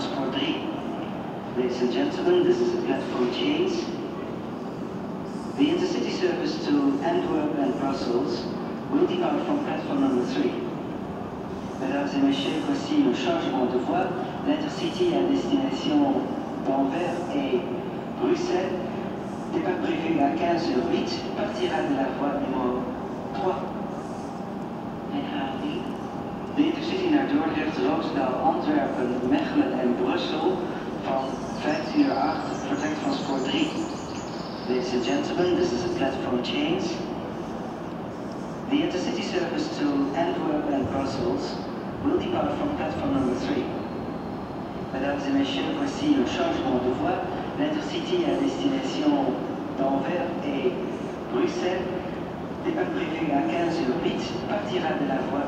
3. Ladies and gentlemen, this is a platform change. The intercity service to Antwerp and Brussels will depart from platform number 3. Mesdames et messieurs, voici le changement de voie. L'intercity à destination d'Anvers et Bruxelles, départ prévu à 15h08, partira de la voie numéro 3. Herhaling. De intercity naar Dordrecht, Roosendaal, Antwerpen, Mechelen en 15 uur 8 vertrekt van spoor 3. Ladies and gentlemen, this is a platform change. The intercity service to Antwerp and Brussels will depart from platform number 3. Mesdames et messieurs, voici le changement de voie. L'intercity à destination d'Anvers et Bruxelles, départ prévu à 15h08, partira de la voie